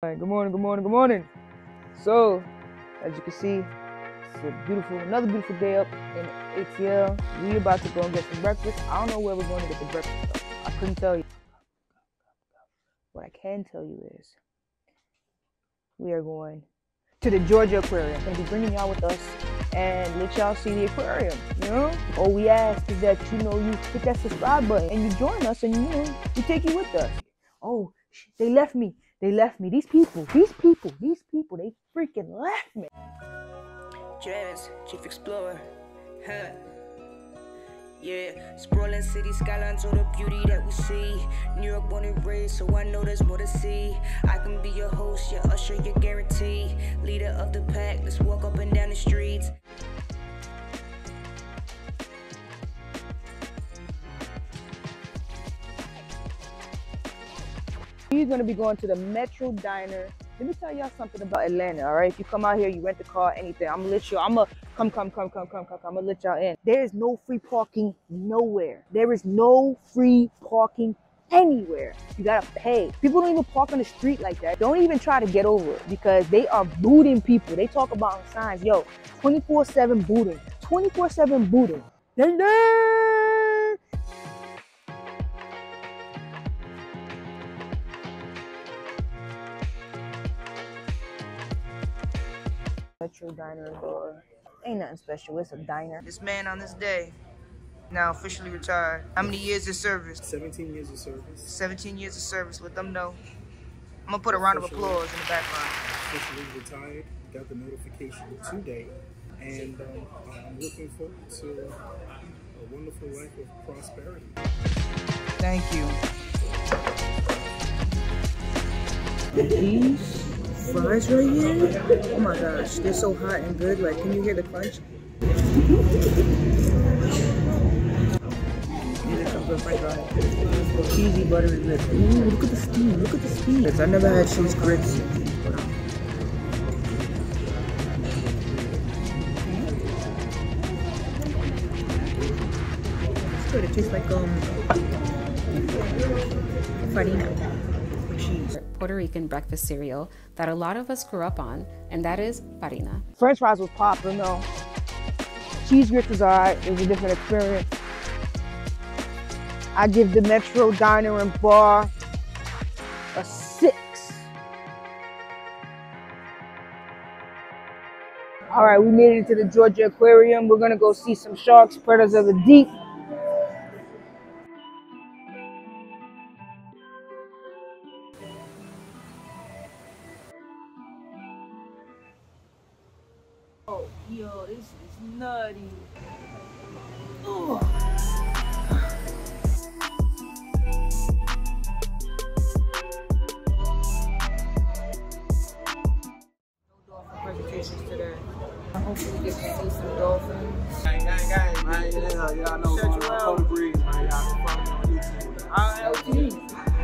Right, good morning, good morning, good morning. So, as you can see, it's a beautiful, another beautiful day up in ATL. We about to go and get some breakfast. I don't know where we're going to get the breakfast. Though. I couldn't tell you. What I can tell you is, we are going to the Georgia Aquarium. I'm gonna be bringing y'all with us and let y'all see the aquarium. You know, all we ask is that you know you hit that subscribe button and you join us, and you know we take you with us. Oh, they left me. They left me. These people, these people, these people, they freaking left me. Jazz, Chief Explorer. Huh. Yeah, sprawling city skylines, all the beauty that we see. New York born and raised, so I know there's more to see. I can be your host, your usher, your guarantee. Leader of the pack, let's walk up and down the streets. We're gonna be going to the Metro Diner. Let me tell y'all something about Atlanta, all right? If you come out here, you rent a car, anything, I'm gonna let you, I'm gonna come, come, come, come, come, come, I'm gonna let y'all in. There is no free parking nowhere. There is no free parking anywhere. You gotta pay. People don't even park on the street like that. Don't even try to get over it because they are booting people. They talk about signs, yo, 24-7 booting, 24-7 booting. Dun. Metro Diner door. Ain't nothing special. It's a diner. This man on this day, now officially retired. How many years of service? 17 years of service. 17 years of service. Let them know. I'm gonna put a round of applause in the background. Officially retired. Got the notification today. And um, I'm looking forward to a wonderful life of prosperity. Thank you. These fries right here. Oh my gosh, they're so hot and good. Like, can you hear the crunch? Cheesy, buttery grits. Ooh, look at the steam. Look at the steam. I never had cheese grits. It's good. It tastes like um farina. Puerto Rican breakfast cereal that a lot of us grew up on, and that is farina. French fries was popping though. Cheese grits was alright. It was a different experience. I give the Metro Diner and Bar a six. All right, we made it to the Georgia Aquarium. We're gonna go see some sharks, predators of the deep. Oh, yo, this is nutty. Dolphin presentations today. I hope we get to see some dolphins. Gang, gang, gang, man. Yeah, yeah, I know. Shut Going you on out. Photo Breeze, man. Y'all can follow me on YouTube. RLT.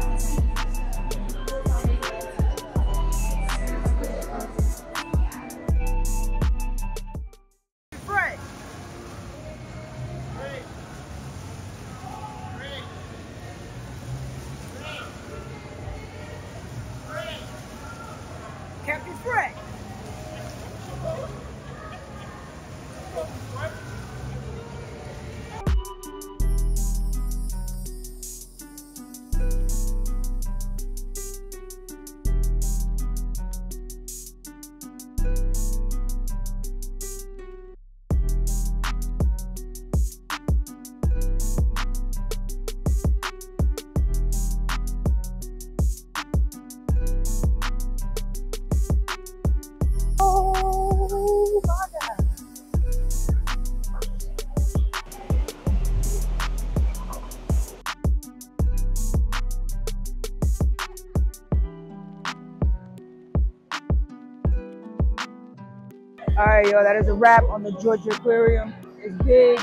All right, yo, that is a wrap on the Georgia Aquarium. It's big,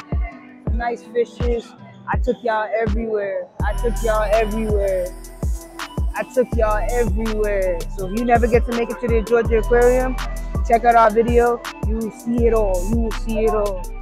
nice fishes. I took y'all everywhere. I took y'all everywhere. I took y'all everywhere. So if you never get to make it to the Georgia Aquarium, check out our video. You will see it all. You will see it all.